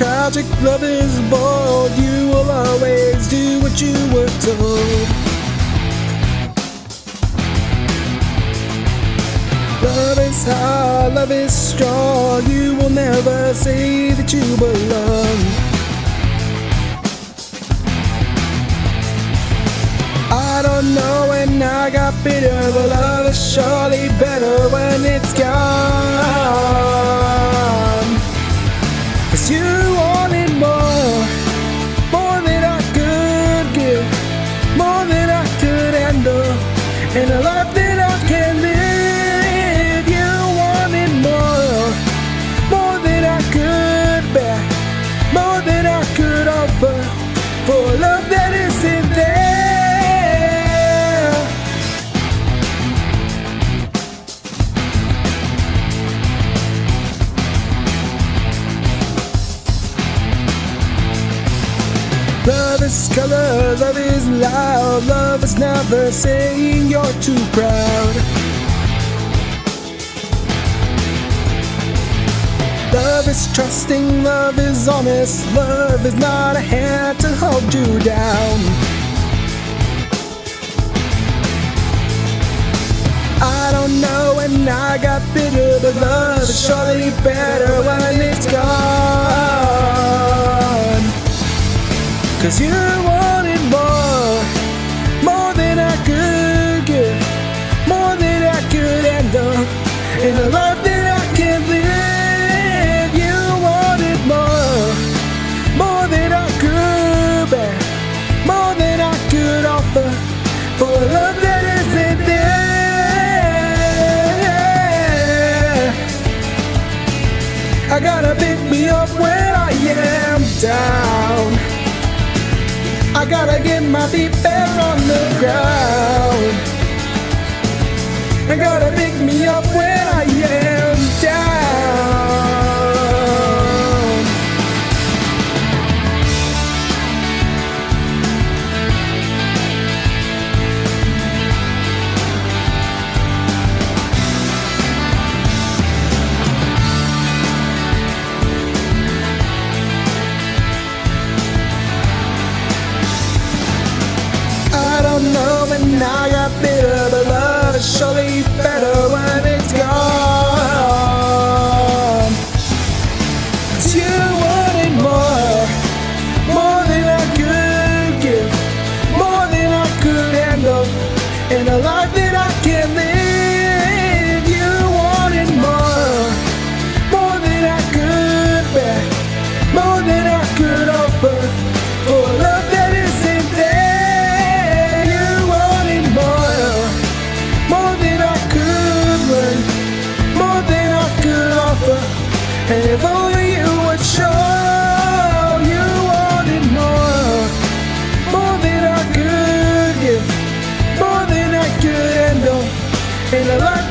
magic, love is bold. You will always do what you were told. Love is hard, love is strong. You will never say that you belong. I don't know when I got bitter, but love is surely better when Love is color, love is loud, love is never saying you're too proud. Love is trusting, love is honest, love is not a hand to hold you down. I don't know when I got bitter, but love is surely better when it's gone. Cause you gotta get my feet back on the ground. I gotta pick me up is surely better when it's gone. Cause you wanted more, more than I could give, more than I could handle, and a lot. Taylor.